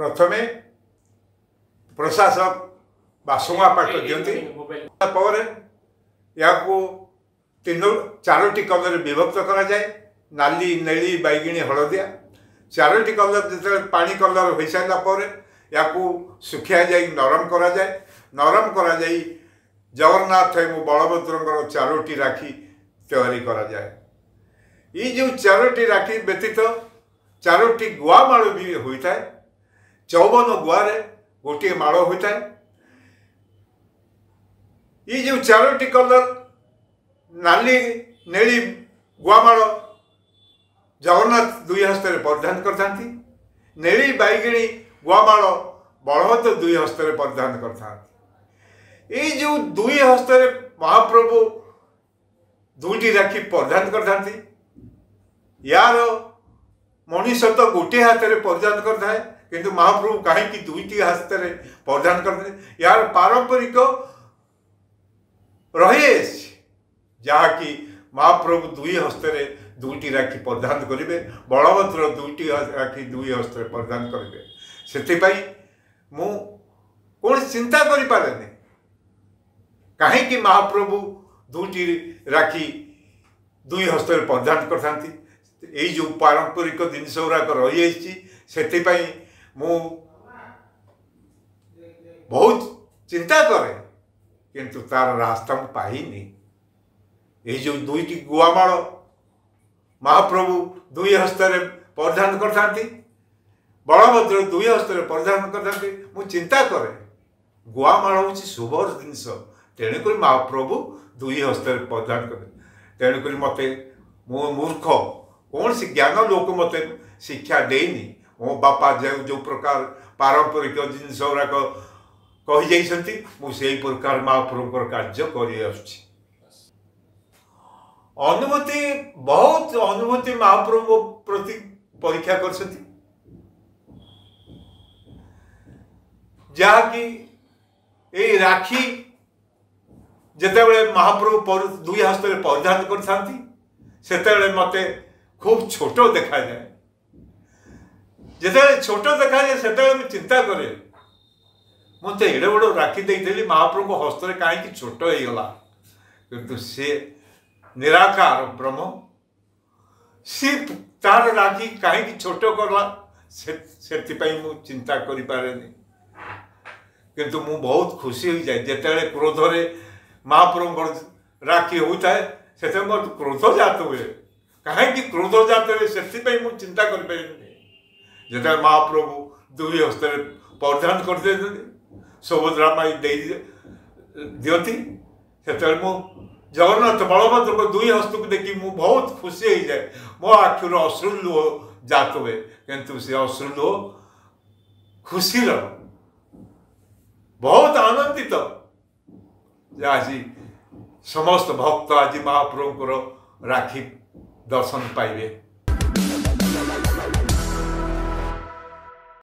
प्रथम प्रशासक बासुमा पाठ दिखतीपर या चारोटी कलर विभक्त कराए नाली नेली बैगिणी हलदिया चारोटी कलर जो पा कलर हो सर या सुखिया जा नरम कराए नरम कर जगन्नाथ एवं बलभद्र चारोटी राखी तैयारी कराए यो चारोटी राखी व्यतीत चारोटी गुआमाड़ भी होता है चौवन गुआर गोटे माड़ होता जो चारोटी कलर नाली ने गुआमाड़ जगन्नाथ दुई हस्त परिधान करी बैगिणी गुआमाड़ बलभद्र दुई हस्त परिधान कर जो दुई हस्त महाप्रभु दुईटी राखी परिधान कर मनीष तो गोटे हाथ में परिधान करें कि महाप्रभु कहीं दुईट हस्त प्रदान करते यार पारंपरिक रही जहा महाप्रभु दुई हस्त दुईट राखी प्रदान करेंगे बलभद्र दुईट राखी दुई हस्त प्रदान करेंगे से मु चिंता करें कहीं महाप्रभु दुईट राखी दुई हस्त प्रदान कर जो पारंपरिक जिनस गुराक रही से ମୁଁ ବହୁତ ଚିନ୍ତା କରେ କିନ୍ତୁ ତାର ରାସ୍ତା ମୁଁ ପାଇନି ଏଇ ଯେଉଁ ଦୁଇଟି ଗୁଆମାଳ ମହାପ୍ରଭୁ ଦୁଇ ହସ୍ତରେ ପରିଧାନ କରିଥାନ୍ତି ବଳଭଦ୍ର ଦୁଇ ହସ୍ତରେ ପରିଧାନ କରିଥାନ୍ତି ମୁଁ ଚିନ୍ତା କରେ ଗୁଆମାଳ ହେଉଛି ଶୁଭର ଜିନିଷ ତେଣୁକରି ମହାପ୍ରଭୁ ଦୁଇ ହସ୍ତରେ ପରିଧାନ କରେ ତେଣୁକରି ମୋତେ ମୁଁ ମୂର୍ଖ କୌଣସି ଜ୍ଞାନ ଲୋକ ମୋତେ ଶିକ୍ଷା ଦେଇନି मो बापा जो जो प्रकार पारंपरिक जिनस गुराक कही जाइंट मुझे प्रकार महाप्रभुकर कार्य कर अनुमति बहुत अनुमति महाप्रभु प्रति परीक्षा कर राखी जिते महाप्रभु दुई हस्त परिधान करते मत खूब छोट देखा जाए जिते छोट देखा से चिंता कै मुझे एड़े बड़े राखी दे महाप्रभु हस्त कहीं छोट हो निराकार ब्रह्म सी तार राखी कहीं छोट कला से चिंता करु बहुत खुशी हो जाए जिते क्रोध में महाप्रभु राखी होता है से क्रोध जात हुए कहीं क्रोध जात हुए से चिंता करें जो महाप्रभु दुई हस्त परिधान कर सुभद्रा माई दे दिखती मु जगन्नाथ बलभद्र को दुई हस्त को देख मु बहुत खुशी हो जाए मो आखिर अश्रु लुह जात हुए कि से अश्रु लुह खुशी बहुत आनंदित आज समस्त भक्त आज महाप्रभु को राखी दर्शन पाइबे